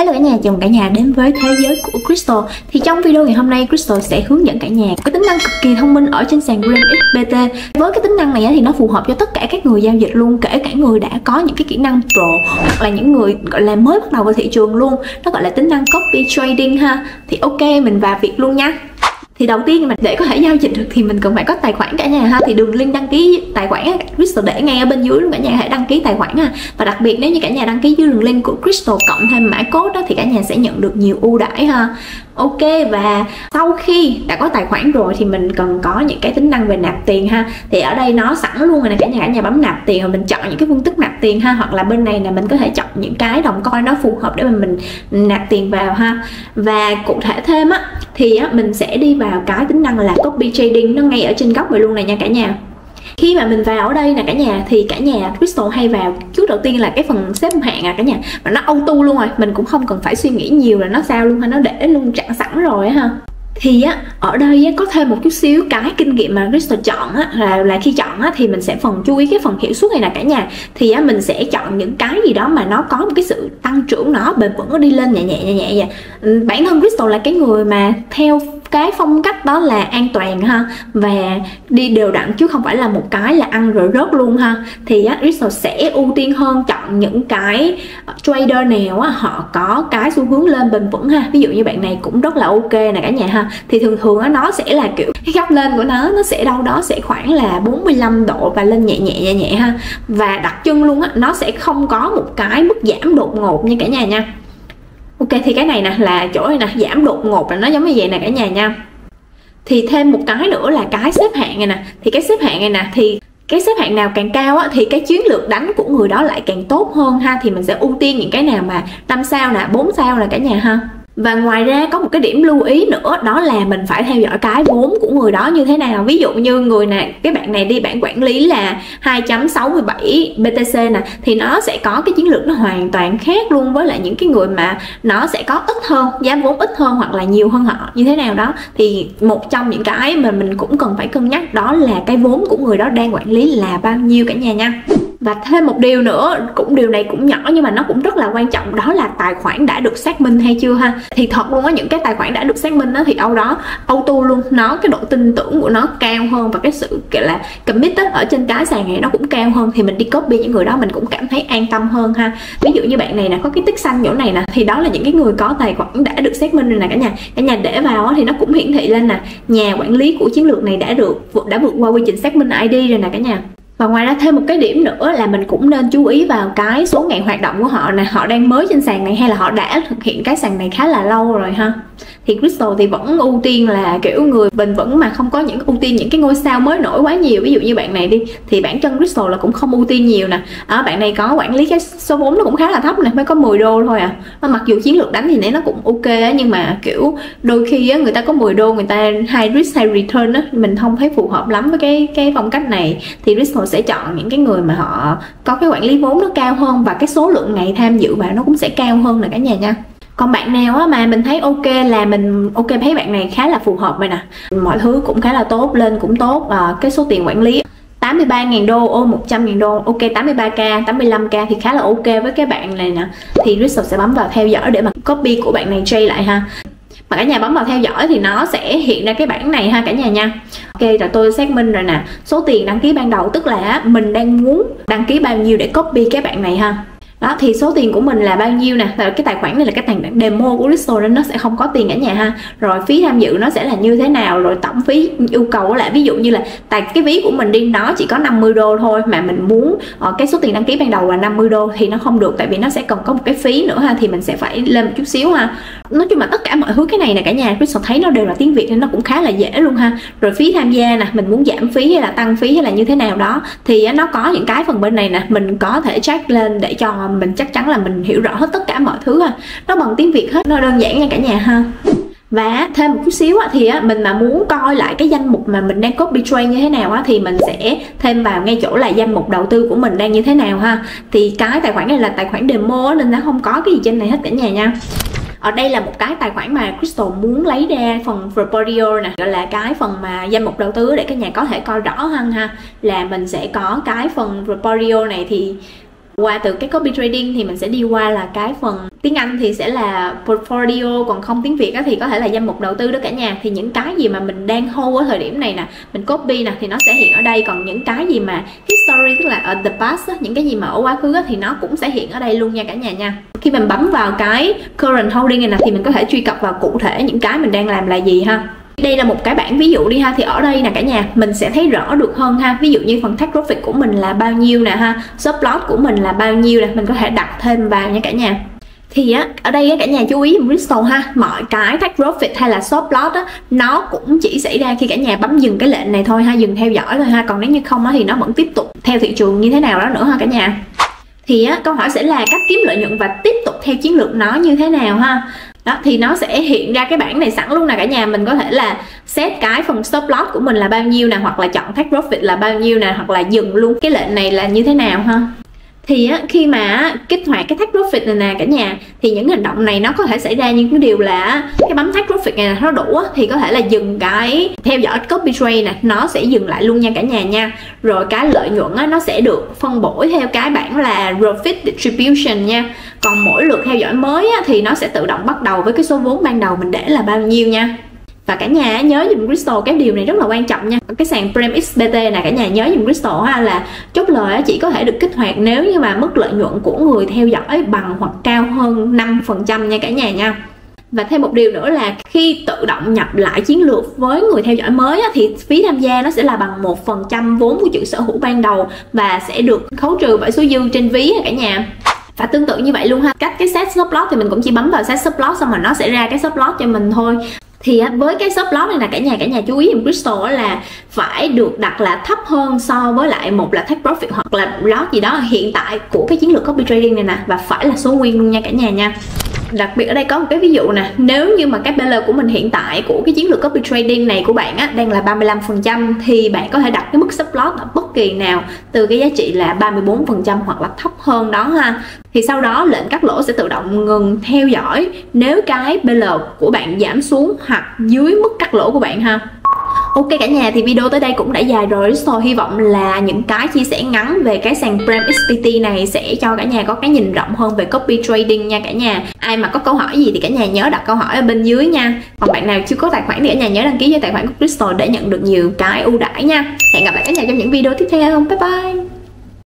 Hello cả nhà, chào mừng cả nhà đến với thế giới của Crystal. Thì trong video ngày hôm nay Crystal sẽ hướng dẫn cả nhà cái tính năng cực kỳ thông minh ở trên sàn Granite BT Với cái tính năng này thì nó phù hợp cho tất cả các người giao dịch luôn Kể cả người đã có những cái kỹ năng pro hoặc là những người gọi là mới bắt đầu vào thị trường luôn. Nó gọi là tính năng copy trading ha. Thì ok, mình vào việc luôn nha thì đầu tiên mà để có thể giao dịch được thì mình cần phải có tài khoản cả nhà ha. Thì đường link đăng ký tài khoản Crystal để ngay ở bên dưới luôn. Cả nhà hãy đăng ký tài khoản ha. Và đặc biệt nếu như cả nhà đăng ký dưới đường link của Crystal cộng thêm mã code đó thì cả nhà sẽ nhận được nhiều ưu đãi ha. Ok, và sau khi đã có tài khoản rồi thì mình cần có những cái tính năng về nạp tiền ha. Thì ở đây nó sẵn luôn rồi nè, cả nhà cả nhà bấm nạp tiền rồi mình chọn những cái phương thức nạp tiền ha. Hoặc là bên này là mình có thể chọn những cái đồng coin nó phù hợp để mà mình nạp tiền vào ha. Và cụ thể thêm á thì á, mình sẽ đi vào cái tính năng là copy trading nó ngay ở trên góc này luôn này nha cả nhà. Khi mà mình vào ở đây nè cả nhà thì cả nhà Crystal hay vào chút đầu tiên là cái phần xếp hạng à cả nhà mà nó auto luôn rồi mình cũng không cần phải suy nghĩ nhiều là nó sao luôn hay nó để luôn chặn sẵn rồi ha thì á ở đây á, có thêm một chút xíu cái kinh nghiệm mà Crystal chọn á là là khi chọn á thì mình sẽ phần chú ý cái phần hiệu suất này là cả nhà. Thì á mình sẽ chọn những cái gì đó mà nó có một cái sự tăng trưởng nó bền vững nó đi lên nhẹ nhẹ nhẹ nhẹ vậy. Bản thân Crystal là cái người mà theo cái phong cách đó là an toàn ha. Và đi đều đặn chứ không phải là một cái là ăn rồi rớt luôn ha. Thì á, Crystal sẽ ưu tiên hơn chọn những cái ờ, trader nào á, họ có cái xu hướng lên bền vững ha. Ví dụ như bạn này cũng rất là ok nè cả nhà ha. Thì thường thường á, nó sẽ là kiểu cái góc lên của nó nó sẽ đâu đó sẽ khoảng là 45 độ và lên nhẹ nhẹ nhẹ nhẹ ha. Và đặt chân luôn á nó sẽ không có một cái mức giảm đột ngột như cả nhà nha ok thì cái này nè là chỗ này nè giảm đột ngột là nó giống như vậy nè cả nhà nha. Thì thêm một cái nữa là cái xếp hạng này nè. Thì cái xếp hạng này nè thì cái xếp hạng nào càng cao á, thì cái chiến lược đánh của người đó lại càng tốt hơn ha. Thì mình sẽ ưu tiên những cái nào mà 5 sao nè 4 sao là cả nhà ha và ngoài ra có một cái điểm lưu ý nữa, đó là mình phải theo dõi cái vốn của người đó như thế nào. Ví dụ như người này, cái bạn này đi, bạn quản lý là 2.67 BTC nè, thì nó sẽ có cái chiến lược nó hoàn toàn khác luôn với lại những cái người mà nó sẽ có ít hơn, giá vốn ít hơn hoặc là nhiều hơn họ, như thế nào đó. Thì một trong những cái mà mình cũng cần phải cân nhắc đó là cái vốn của người đó đang quản lý là bao nhiêu cả nhà nha và thêm một điều nữa cũng điều này cũng nhỏ nhưng mà nó cũng rất là quan trọng đó là tài khoản đã được xác minh hay chưa ha? Thì thật luôn á những cái tài khoản đã được xác minh đó thì âu đó auto luôn nó cái độ tin tưởng của nó cao hơn và cái sự kiểu là commit á, ở trên cái sàn này nó cũng cao hơn thì mình đi copy những người đó mình cũng cảm thấy an tâm hơn ha? Ví dụ như bạn này nè có cái tích xanh chỗ này nè thì đó là những cái người có tài khoản đã được xác minh rồi nè cả nhà. Cả nhà để vào thì nó cũng hiển thị lên nè nhà quản lý của chiến lược này đã được đã vượt qua quy trình xác minh ID rồi nè cả nhà và ngoài ra thêm một cái điểm nữa là mình cũng nên chú ý vào cái số ngày hoạt động của họ nè. Họ đang mới trên sàn này hay là họ đã thực hiện cái sàn này khá là lâu rồi ha? Thì Crystal thì vẫn ưu tiên là kiểu người bình vững mà không có những ưu tiên những cái ngôi sao mới nổi quá nhiều. Ví dụ như bạn này đi thì bản chân Crystal là cũng không ưu tiên nhiều nè. Ở bạn này có quản lý cái số vốn nó cũng khá là thấp nè mới có 10 đô thôi à. Mặc dù chiến lược đánh thì nãy nó cũng ok nhưng mà kiểu đôi khi á, người ta có 10 đô người ta high risk high return á mình không thấy phù hợp lắm với cái cái phong cách này. Thì Crystal sẽ chọn những cái người mà họ có cái quản lý vốn nó cao hơn và cái số lượng ngày tham dự vào nó cũng sẽ cao hơn là cả nhà nha còn bạn nào á mà mình thấy ok là mình ok thấy bạn này khá là phù hợp rồi nè. Mọi thứ cũng khá là tốt lên cũng tốt à, cái số tiền quản lý 83.000 đô, ô 100.000 đô, ok 83k, 85k thì khá là ok với cái bạn này nè. Thì Crystal sẽ bấm vào theo dõi để mà copy của bạn này trade lại ha. Mà cả nhà bấm vào theo dõi thì nó sẽ hiện ra cái bảng này ha cả nhà nha. Ok rồi tôi xác minh rồi nè. Số tiền đăng ký ban đầu tức là mình đang muốn đăng ký bao nhiêu để copy cái bạn này ha? Đó, thì số tiền của mình là bao nhiêu nè? Tại cái tài khoản này là cái tài khoản demo của Listo nên nó sẽ không có tiền cả nhà ha. Rồi phí tham dự nó sẽ là như thế nào? Rồi tổng phí yêu cầu là ví dụ như là tài cái ví của mình đi, nó chỉ có 50 đô thôi mà mình muốn ờ, cái số tiền đăng ký ban đầu là 50 đô thì nó không được, tại vì nó sẽ còn có một cái phí nữa ha, thì mình sẽ phải lên một chút xíu ha. Nói chung là tất cả mọi thứ cái này nè cả nhà, Crystal thấy nó đều là tiếng Việt nên nó cũng khá là dễ luôn ha. Rồi phí tham gia nè, mình muốn giảm phí hay là tăng phí hay là như thế nào đó, thì nó có những cái phần bên này nè, mình có thể check lên để cho Ờ, mình chắc chắn là mình hiểu rõ hết tất cả mọi thứ ha. Nó bằng tiếng việt hết, nó đơn giản nha cả nhà ha. Và thêm một chút xíu thì mình mà muốn coi lại cái danh mục mà mình đang copy trade như thế nào thì mình sẽ thêm vào ngay chỗ là danh mục đầu tư của mình đang như thế nào ha. Thì cái tài khoản này là tài khoản demo nên nó không có cái gì trên này hết cả nhà nha. Ở đây là một cái tài khoản mà Crystal muốn lấy ra phần portfolio nè, gọi là cái phần mà danh mục đầu tư để các nhà có thể coi rõ hơn ha. Là mình sẽ có cái phần portfolio này thì qua từ cái copy trading thì mình sẽ đi qua là cái phần tiếng Anh thì sẽ là portfolio, còn không tiếng Việt thì có thể là danh mục đầu tư đó cả nhà. Thì những cái gì mà mình đang hold ở thời điểm này nè, mình copy nè, thì nó sẽ hiện ở đây. Còn những cái gì mà history, tức là ở the past những cái gì mà ở quá khứ thì nó cũng sẽ hiện ở đây luôn nha cả nhà nha. Khi mình bấm vào cái current holding này nè, thì mình có thể truy cập vào cụ thể những cái mình đang làm là gì ha đây là một cái bảng ví dụ đi ha. Thì ở đây nè cả nhà mình sẽ thấy rõ được hơn ha. Ví dụ như phần take profit của mình là bao nhiêu nè ha. Shop loss của mình là bao nhiêu nè. Mình có thể đặt thêm vào nha cả nhà. Thì á ở đây á, cả nhà chú ý dùm Bristol ha. Mọi cái tag profit hay là shop loss á nó cũng chỉ xảy ra khi cả nhà bấm dừng cái lệnh này thôi ha. Dừng theo dõi thôi ha. Còn nếu như không á thì nó vẫn tiếp tục theo thị trường như thế nào đó nữa ha cả nhà. Thì á, câu hỏi sẽ là cách kiếm lợi nhuận và tiếp tục theo chiến lược nó như thế nào ha? Đó, thì nó sẽ hiện ra cái bảng này sẵn luôn nè cả nhà. Mình có thể là set cái phần stop loss của mình là bao nhiêu nè, hoặc là chọn take profit là bao nhiêu nè, hoặc là dừng luôn. Cái lệnh này là như thế nào ha? Thì á, khi mà kích hoạt cái thác profit này nè cả nhà thì những hành động này nó có thể xảy ra những cái điều là cái bấm thác profit này nó đủ á, thì có thể là dừng cái theo dõi copy trade nè nó sẽ dừng lại luôn nha cả nhà nha. Rồi cái lợi nhuận á, nó sẽ được phân bổ theo cái bảng là profit distribution nha. Còn mỗi lượt theo dõi mới á, thì nó sẽ tự động bắt đầu với cái số vốn ban đầu mình để là bao nhiêu nha và cả nhà nhớ dùm Crystal, cái điều này rất là quan trọng nha. Cái sàn Prem XBT này, cả nhà nhớ dùm Crystal ha, là chốt lời chỉ có thể được kích hoạt nếu như mà mức lợi nhuận của người theo dõi bằng hoặc cao hơn 5% nha cả nhà nha. Và thêm một điều nữa là khi tự động nhập lại chiến lược với người theo dõi mới thì phí tham gia nó sẽ là bằng một phần trăm vốn của chủ sở hữu ban đầu và sẽ được khấu trừ bởi số dư trên ví cả nhà. Và tương tự như vậy luôn ha. Cách cái set stop loss thì mình cũng chỉ bấm vào set stop loss xong rồi nó sẽ ra cái stop loss cho mình thôi thì với cái shop loss này là cả nhà cả nhà chú ý dùm Crystal là phải được đặt là thấp hơn so với lại một là take profit hoặc là loss gì đó hiện tại của cái chiến lược copy trading này nè. Và phải là số nguyên luôn nha cả nhà nha đặc biệt ở đây có một cái ví dụ nè, nếu như mà cái PL của mình hiện tại của cái chiến lược copy trading này của bạn á, đang là 35% thì bạn có thể đặt cái mức stop loss ở bất kỳ nào từ cái giá trị là 34% hoặc là thấp hơn đó ha. Thì sau đó lệnh cắt lỗ sẽ tự động ngừng theo dõi nếu cái PL của bạn giảm xuống hoặc dưới mức cắt lỗ của bạn ha. Ok cả nhà, thì video tới đây cũng đã dài rồi. So hy vọng là những cái chia sẻ ngắn về cái sàn Prem XPT này sẽ cho cả nhà có cái nhìn rộng hơn về copy trading nha cả nhà. Ai mà có câu hỏi gì thì cả nhà nhớ đặt câu hỏi ở bên dưới nha. Còn bạn nào chưa có tài khoản thì cả nhà nhớ đăng ký cho tài khoản của Crystal để nhận được nhiều cái ưu đãi nha. Hẹn gặp lại cả nhà trong những video tiếp theo. Bye bye!